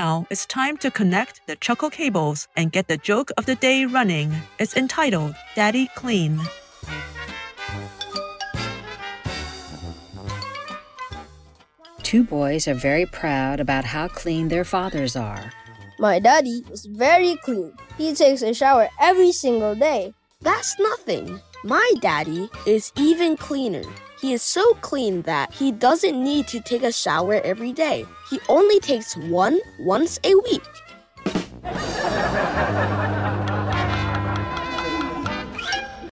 now it's time to connect the chuckle cables and get the joke of the day running. It's entitled Daddy Clean. Two boys are very proud about how clean their fathers are. My daddy is very clean. He takes a shower every single day. That's nothing. My daddy is even cleaner. He is so clean that he doesn't need to take a shower every day. He only takes one once a week.